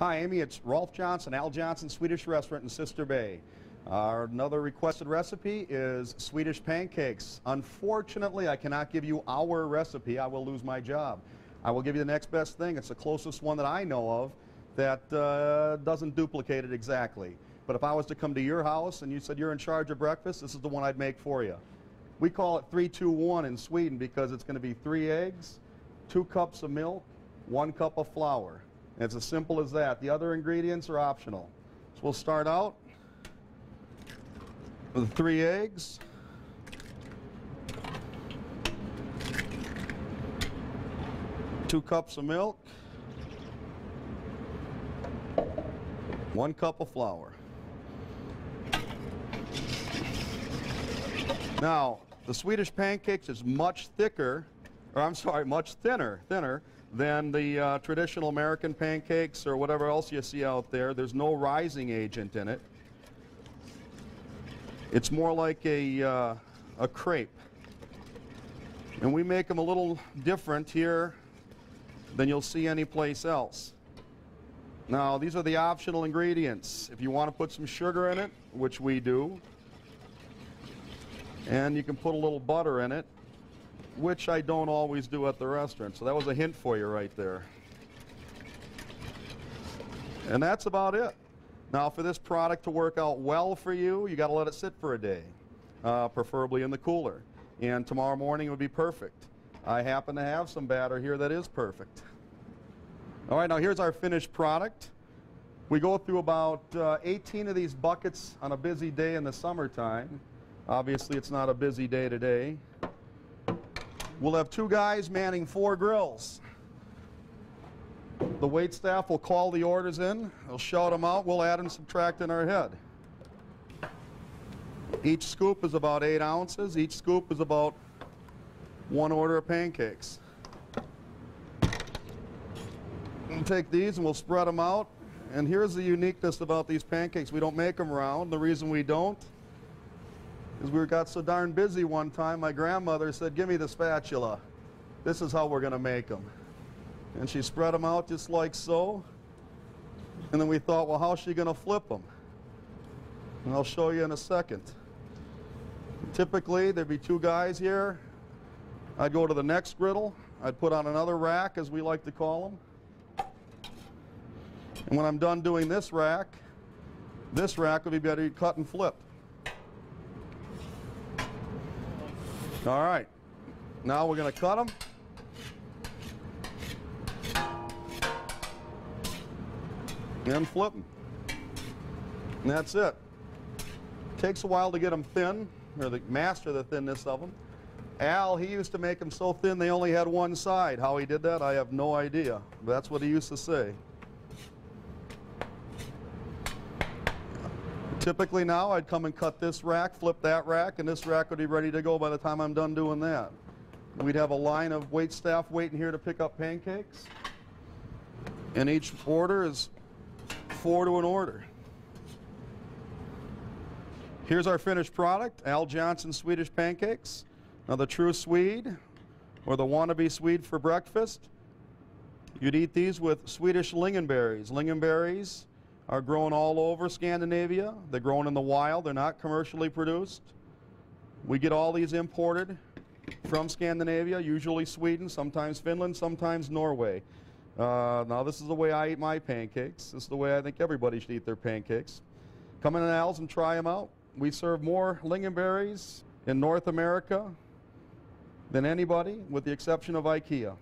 Hi, Amy. It's Rolf Johnson, Al Johnson Swedish Restaurant in Sister Bay. Our another requested recipe is Swedish pancakes. Unfortunately, I cannot give you our recipe. I will lose my job. I will give you the next best thing. It's the closest one that I know of that uh, doesn't duplicate it exactly. But if I was to come to your house and you said you're in charge of breakfast, this is the one I'd make for you. We call it 321 in Sweden because it's going to be three eggs, two cups of milk, one cup of flour. It's as simple as that. The other ingredients are optional. So we'll start out with three eggs. Two cups of milk. One cup of flour. Now, the Swedish pancakes is much thicker, or I'm sorry, much thinner, thinner than the uh, traditional American pancakes or whatever else you see out there. There's no rising agent in it. It's more like a, uh, a crepe. And we make them a little different here than you'll see anyplace else. Now, these are the optional ingredients. If you want to put some sugar in it, which we do, and you can put a little butter in it, which I don't always do at the restaurant. So that was a hint for you right there. And that's about it. Now for this product to work out well for you, you got to let it sit for a day, uh, preferably in the cooler. And tomorrow morning it would be perfect. I happen to have some batter here that is perfect. All right, now here's our finished product. We go through about uh, 18 of these buckets on a busy day in the summertime. Obviously, it's not a busy day today. We'll have two guys manning four grills. The wait staff will call the orders in. They'll shout them out. We'll add and subtract in our head. Each scoop is about eight ounces. Each scoop is about one order of pancakes. We'll take these and we'll spread them out. And here's the uniqueness about these pancakes. We don't make them round. The reason we don't is we got so darn busy one time, my grandmother said, give me the spatula. This is how we're going to make them. And she spread them out just like so. And then we thought, well, how's she going to flip them? And I'll show you in a second. Typically, there'd be two guys here. I'd go to the next griddle. I'd put on another rack, as we like to call them. And when I'm done doing this rack, this rack will be better cut and flip. All right. Now we're going to cut them. And flip them. And that's it. Takes a while to get them thin, or the master the thinness of them. Al, he used to make them so thin they only had one side. How he did that, I have no idea. That's what he used to say. Typically now I'd come and cut this rack, flip that rack, and this rack would be ready to go by the time I'm done doing that. We'd have a line of wait staff waiting here to pick up pancakes. And each order is four to an order. Here's our finished product, Al Johnson Swedish pancakes. Now the true Swede, or the wannabe Swede for breakfast, you'd eat these with Swedish lingonberries. Lingonberries are grown all over Scandinavia. They're grown in the wild. They're not commercially produced. We get all these imported from Scandinavia, usually Sweden, sometimes Finland, sometimes Norway. Uh, now this is the way I eat my pancakes. This is the way I think everybody should eat their pancakes. Come in Al's and try them out. We serve more lingonberries in North America than anybody, with the exception of IKEA.